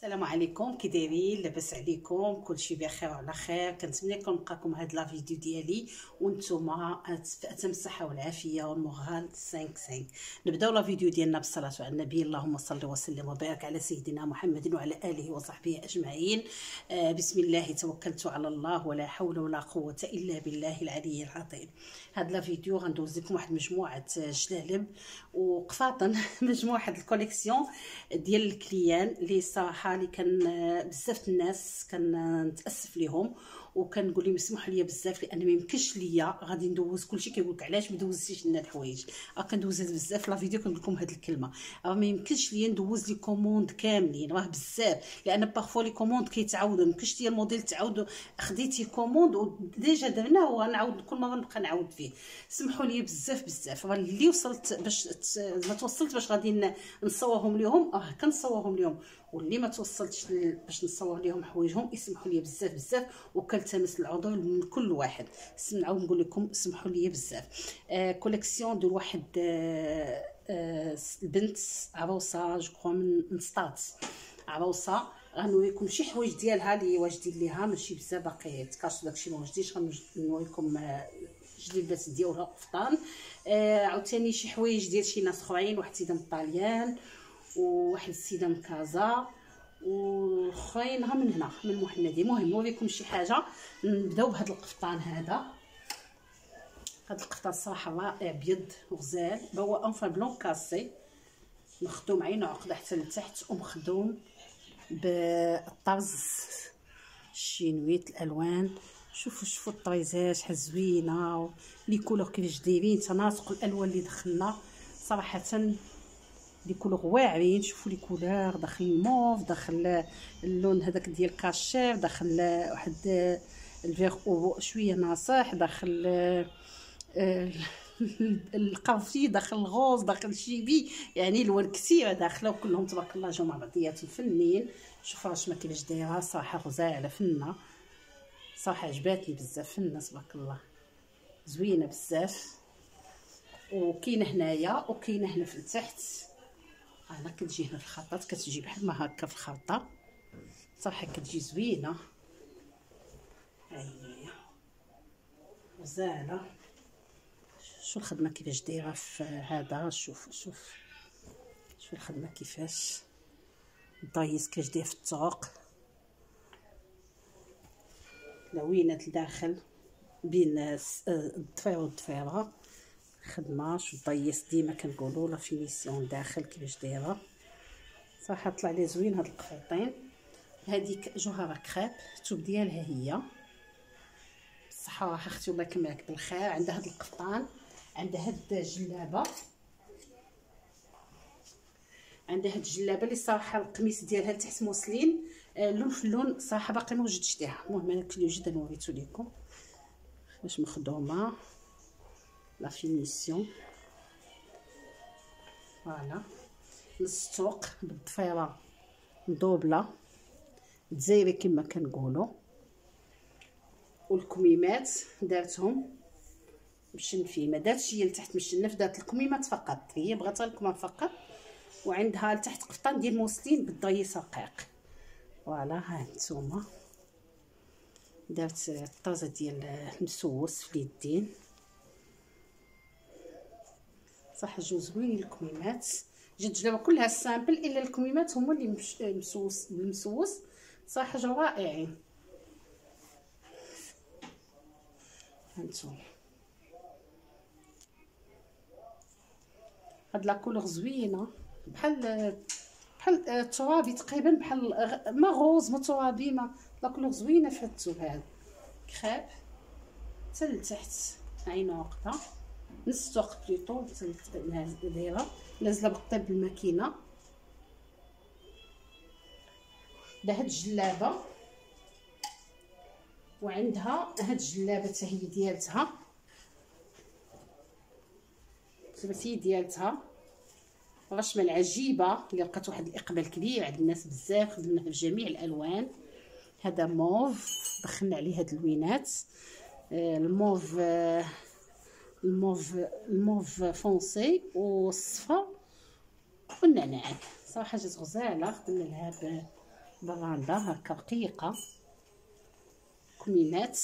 السلام عليكم. كي دايرين لاباس عليكم. كلشي بخير وعلى خير. كنتمنى لكم نلقاكم هاد لا فيديو ديالي وأنتم في اتم الصحة والعافية. والمغال 5 5 نبداو لا فيديو ديالنا بالصلاة على النبي. اللهم صل وسلم وبارك على سيدنا محمد وعلى آله وصحبه أجمعين. آه بسم الله. توكلت على الله. ولا حول ولا قوة إلا بالله العلي العظيم. هاد لا فيديو غندوز لكم واحد مجموعة جلالب وقفاطن. مجموعة ال collection ديال ال clients اللي صراحة اللي كان بزاف الناس كنتاسف ليهم وكنقول لهم اسمحوا لي بزاف لأن ما يمكنش ليا غادي ندوز كلشي كيقول لك علاش ما دوزتيش لنا الحوايج. راه كندوز بزاف la vidéo كنقول لكم هذه الكلمة. راه ما يمكنش ليا ندوز les commandes كاملين راه بزاف. لأن parfois les commandes كيتعاودوا ما يمكنش ليا الموديل تعاود خديتي commande و déjà درناه ونعاود كل مرة نبقى نعاود فيه. سمحوا لي بزاف بزاف. راه اللي وصلت باش ما توصلت باش غادي نصورهم لهم أه كنصورهم لهم واللي ما توصلتش باش نصور لهم حوايجهم يسمحوا لي بزاف بزاف وكنلتمس العذر من كل واحد. نعاود نقول لكم سمحوا لي بزاف. آه collection ديال واحد آه آه البنت عروسة جو من من ستات عروسة غنوريكم شي حوايج ديالها اللي واجدين ليها ماشي بزاف باقي تكاشو داكشي ما واجدينش غنوريكم آه جليبات ديالها قفطان آه عاوتاني شي حوايج ديال شي ناس أخرين واحد سيده من طاليان وواحد السيده من كازا واخرين ها من هنا من محمدي. المهم نوريكم شي حاجة. نبداو بهذا القفطان هذا. هذا القفطان الصراحه رائع ابيض وغزال. هو انفا بلون كاسي. مخدوم عينه عقده حتى لتحت ومخدوم بالطرز. الشينويت الألوان. شوفوا شوفوا الطريزات شحال زوينة les couleurs كيفاش دايرين. تناسق الألوان اللي دخلنا. صراحة les couleurs واعرين شوفوا les couleurs داخل الموف داخل اللون هذاك ديال كاشير داخل واحد الفيغ أو شوية ناصح داخل القرفي داخل ال rose داخل الشيبي يعني الوان كثيره داخله وكلهم تبارك الله جاو مع بعضياتهم فنين شوفوا رشمه كيفاش دايرة صراحة غزالة فنة. صراحة عجباتني بزاف فنة تبارك الله. زوينة بزاف. وكاينة هنايا وكاينة هنا في التحت. أنا كتجي هنا في الخطاط كتجي بحال ما هكا في الخرطه صراحة كتجي زوينة. هاهي غزاله شو الخدمه كيفاش دايره في هذا شوف شوف شوف الخدمه كيفاش الضيس كيفاش داير في الطوق لوينات الداخل بين الضفيره والضفيره خدمة الضيس ديما كنقولوا la finition داخل كيفاش دايرة. صراحة طلع لي زوين هاد القفيطين هذيك جوهرة كريب الثوب ديالها هي. بصحة راح أختي الله يكملك بالخير. عندها هاد القفطان عندها هاد الجلابة. عندها هاد الجلابة اللي صراحة القميص ديالها لتحت موسلين آه لون في اللون صراحة باقي ما وجدتش ليها المهم أنا كل وجد أنا وريتو لكم. باش مخدومه finition voilà الطوق بالضفيره مدوبله دزايره كما كنقولوا والكميمات دارتهم بالشنفي ما دارتش هي لتحت من الشنف دارت الكميمات فقط هي بغات الكمام فقط وعندها لتحت قفطان ديال موسلين بالضيس رقيق voilà ها دارت الطازه ديال المسوس في اليدين صح جاو زوين الكميمات. جات جلابه كلها simple إلا الكميمات هما اللي مسوس بالمسوس صراحة جو رائعين هانتوما هاد لا كولور زوينة. بحال بحال ترابي تقريبا بحال ما غوز ما ترابي ما لا كولور زوينة في هاد. الثوب هذا كريب. حتى لتحت. عينه وقته نص توق بليطو دايره نازلة بالطيب بالماكينه بهاد الجلابة. وعندها هاد الجلابة حتى هي ديالتها. هي ديالتها. الرشمه العجيبة؟ اللي لقات واحد الإقبال كبير عند الناس بزاف خدمناها بجميع الألوان. هذا موف دخلنا عليه هاد اللوينات آه الموف آه الموف الموف فونسي والصفا والنعناع صراحة جات غزاله خدمنا لها براندا هكا رقيقه كميمات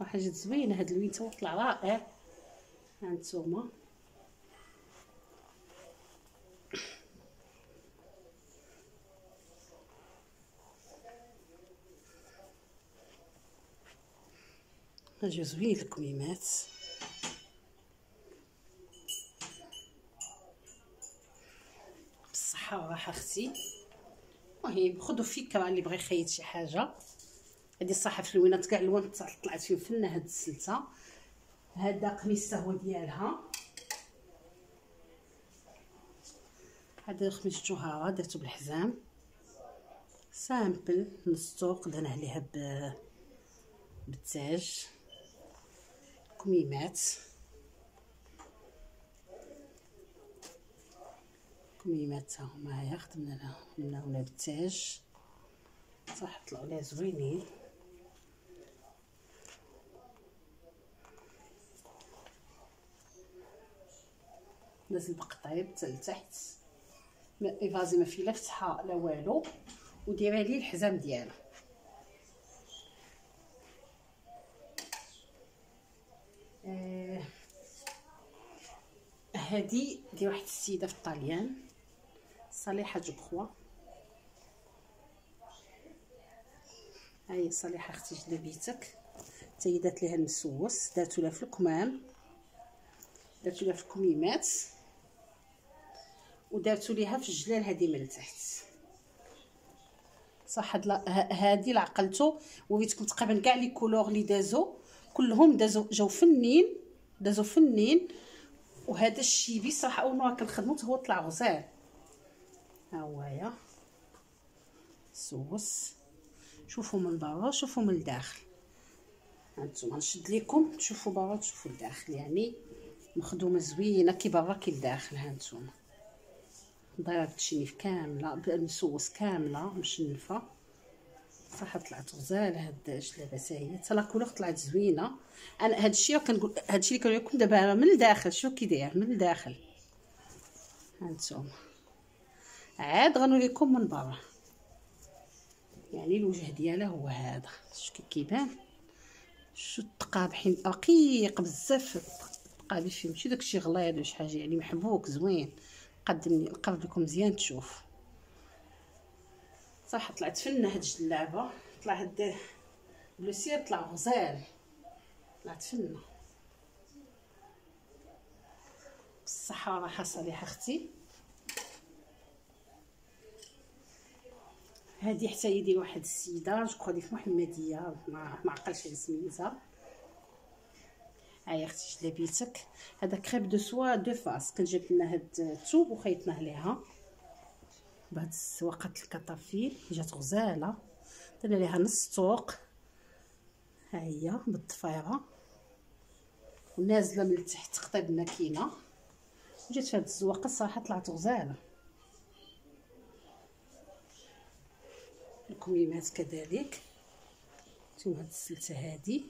حاجة زوينه هاد اللوين طلع رائع هانتوما هاجو زوين الكميمات بالصحة والراحة أختي المهم خذوا فكرة اللي بغى يخيط شي حاجة هذه الصحف اللوينات كاع اللوان طلعت فيهم فنه هاد السلسة هذا قميص هو ديالها هذا خميس جوهره درتو بالحزام سامبل من السوق درنا عليها ب بالتاج كميمات كميمات هما هيا خدمنا لها هنا بالتاج صح طلعوا ليها زوينين. نازل بقطعيب لتحت. إيفازي ما فيه لا فتحة لا والو وديرها لي الحزام ديالها آه هادي ديال واحد السيدة في الطاليان صالحه je crois هاهي صالحه أختي جلابيتك حتى دات ليها المسوس داتو لها في الكمام. داتو لها في الكميمات. ودارتو ليها في الجلال هذه من التحت صح هاد هادي اللي عقلتو. وريتكم تقريبا كاع les couleurs اللي دازو. كلهم دازو جاو فنين دازو فنين. وهذا الشيبي صراحة أول مرة كنخدمو هو طلع غزال. ها هويا سوس. شوفوا من برا شوفوا من الداخل. هانتوما نشد لكم تشوفوا برا تشوفوا الداخل يعني. مخدومة زوينة كي برا كي الداخل. هانتوما دايره التشنيف كاملة بالمسوس كاملة مشنفة. صح طلعت غزال هاد الجلابه هي حتى لا طلعت زوينة. أنا هاد الشيء كنقول هاد الشيء اللي كنقول لكم دابا من الداخل شوف كي داير من الداخل. هانتوما عاد غنوريكم من برا. يعني الوجه ديالها هو هذا. شوف كي كيبان. شو التقابحين؟ رقيق بزاف. التقابيح فيه ماشي داكشي غليظ شي حاجة يعني محبوك زوين. قدمني نقرب لكم مزيان تشوف. صح طلعت فنه هاد الجلابه طلع هاد bleu ciel طلع غزال. طلعت فنه بالصحه والراحه صالحه أختي. هادي حتى هي ديال واحد السيدة جو هادي في محمدية. ما عقلش على سميتها. هاي أختي جلابيتك هذا crêpe de soie deux faces. كنت لنا هاد الثوب وخيطناه ليها بهاد السواقات الكطافيل جات غزالة درنا ليها نص طوق. ها هي بالضفيره ونازلة من التحت قطيب الماكينة. جات في هاد الزواقة الصراحه طلعت غزالة. الكميمات كذلك. شوفوا هاد السلسه هادي.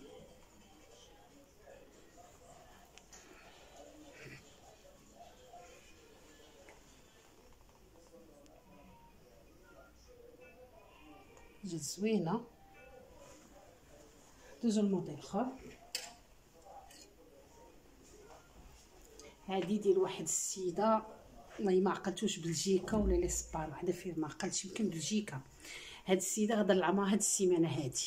جات زوينة. دوزو الموديل اخر هادي ديال واحد السيدة. والله ما عقلتوش بلجيكا ولا l'Espagne وحدة فيه ما عقلتش يمكن بلجيكا هاد السيدة غدا العمر هاد السيمانة هادي.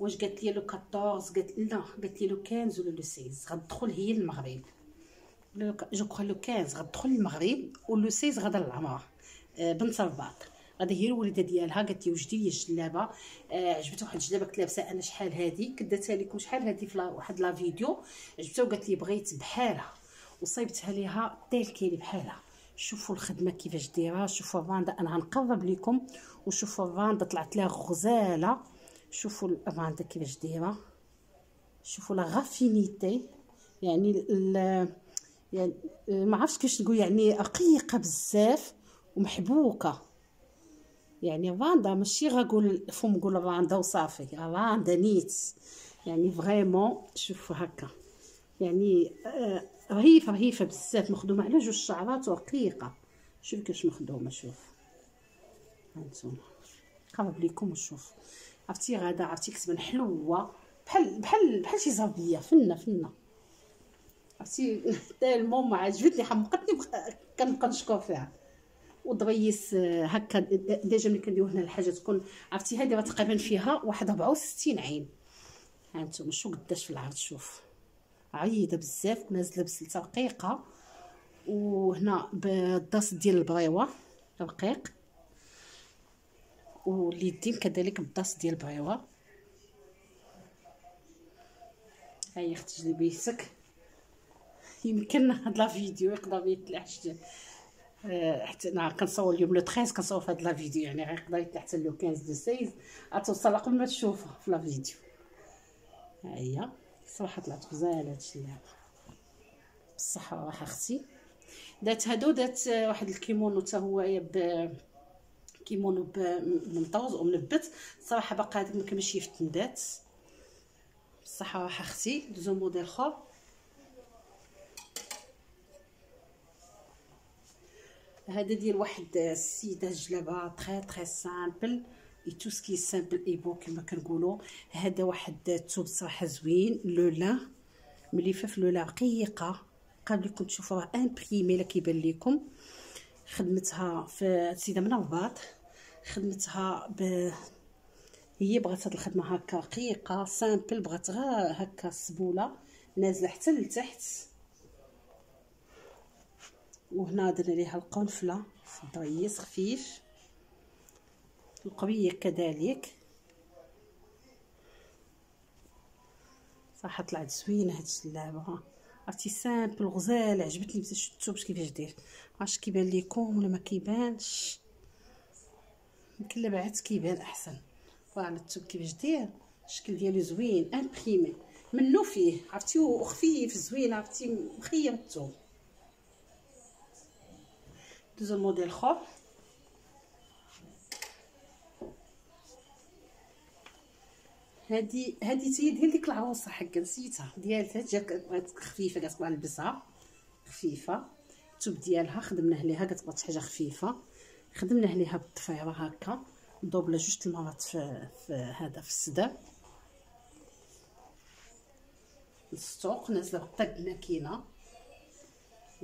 واش قالت لي le 14 قالت لا. قالت لي le 15 ولا le 16 غتدخل هي المغرب je crois le 15 غتدخل المغرب و le 16 غدا العمر آه بنت الرباط. هذه هي الوليدة ديالها قالت لي وجدي لي الجلابة. آه عجبتها واحد الجلابة كنت لابسه أنا شحال هذه كداتها لكم شحال هذه في واحد لا فيديو. عجبتها وقالت لي بغيت بحالها. وصيبتها ليها تيل كيلي بحالها. شوفوا الخدمة كيفاش دايرة شوفوا الفاندا أنا غنقرب لكم وشوفوا الفاندا طلعت لها غزالة. شوفوا الفاندا كيفاش دايرة. شوفوا لا غافينيتي يعني يعني ما عرفتش كيفاش نقول يعني رقيقه بزاف ومحبوكة. يعني فاندا ماشي غنقول فم نقول فاندا وصافي فاندا نيت. يعني vraiment شوفوا هكا. يعني آه رهيفة رهيفة بزاف مخدومة على جوج شعرات ورقيقة. شوف كيفاش مخدومة شوف. هانتوما. نقرب لكم وشوف. عرفتي غادا عرفتي كتبان حلوة. بحال بحال بحال شي زابية فنة فنة. عرفتي؟ tellement ما عجبتني حمقتني كنبقى نشكر فيها. وضريس آه، هكا déjà ملي كنديرو هنا الحاجة تكون عرفتي؟ هذه تقريبا فيها واحد 64 عين. هانتوما شو قداش في العرض؟ شوف. عريضة بزاف نازلة بسلته رقيقة. وهنا بالداس ديال البريوة رقيق. واليدين كذلك بالداس ديال البريوة. هاي أختي جلبيتك. يمكن هاد la vidéo يقدر آه، حتى أنا كنصور اليوم le 13 كنصور في هاد la vidéo. يعني غير يقدر يطلع حتى le 15 ou 16 غتوصل قبل ما تشوفها في la vidéo. ها هي صراحة طلعت غزاله هادشي اللعبه بصح راح أختي. دات هادو دات واحد الكيمونو حتى هو ب كيمونو بمنطوز ومنبت صراحة باقا هذاك ما كملش يفتن دات بصح راح أختي. دوزو موديل اخر هذا ديال واحد السيده جلابه تري تري سامبل اي تو سكي سامبل اي بو كما كنقولوا. هذا واحد الثوب صراحة زوين لولا مليفه لولا رقيقه قبل لكم تشوفوها imprimé لا كيبان لكم خدمتها في السيدة من الرباط خدمتها ب هي بغات هاد الخدمة هكا رقيقه simple بغات غير هكا سبولة. نازلة حتى لتحت. وهنا درنا ليها القنفلة في الضيس خفيف. القوية كذلك. صح طلعت زوينة هاد اللعبه عرفتي simple غزال عجبتني بزاف شفتو باش كيفاش داير. عرفتش كيبان ليكم ولا ما كيبانش؟ يمكن بعد كيبان أحسن. voilà الثوب كيفاش داير؟ الشكل ديالو زوين imprimé منو فيه؟ عرفتي وخفيف زوين عرفتي مخيم دوزو الموديل اخر هادي هادي تي ديال ديك العروسه حقا نسيتها. ديالها جات خفيفة بغا نلبسها خفيفة. الثوب ديالها خدمنا عليها بغات حاجة خفيفة. خدمنا عليها بالضفيره هكا. دوبله جوج المرات في, في هذا في الصدر السطوق نازلة بقد الماكينه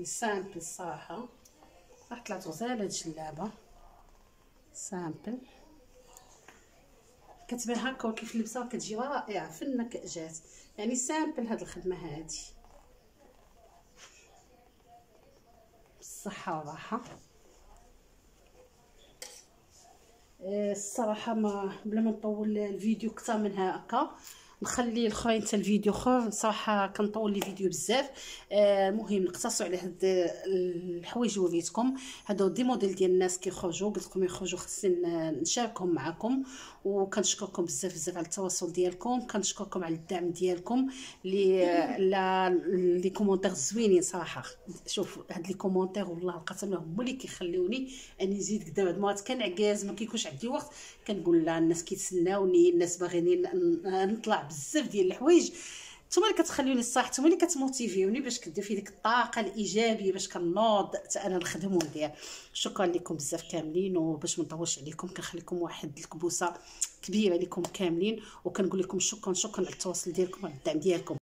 سامبل الصراحه راح طلعت غزاله هاد الجلابه simple كتبان هكا وكيف لبسها كتجي رائعه فنه جات. يعني simple هاد الخدمة هادي. بالصحة والراحة. آه، الصراحة ما بلا ما نطول الفيديو أكثر من هكا. نخلي الاخرين حتى الفيديو اخر. صراحة كنطول les vidéos بزاف. آه المهم نقتصر على هاد الحوايج وريتكم هادو des modèles ديال الناس كيخرجوا. قلت لكم يخرجوا خصني نشاركهم معكم وكنشكركم بزاف بزاف على التواصل ديالكم. كنشكركم على الدعم ديالكم. لي لا les commentaires زوينين صراحة. شوف هاد les commentaires والله القسم هما اللي كيخليوني أني نزيد كدا. بعد مرات كنعكاز ما كيكونش عندي وقت. كنقول لا الناس كيتسناوني الناس باغيين نطلع بزاف ديال الحوايج. نتوما اللي كتخليوني الصح نتوما اللي كتموتيفيوني باش كدير في ديك الطاقة الإيجابية باش كنوض حتى أنا نخدم وندير. شكرا لكم بزاف كاملين وباش ما نطولش عليكم كنخليكم واحد الكبوسة كبيرة لكم كاملين وكنقول لكم شكرا شكرا على التواصل ديالكم على الدعم ديالكم.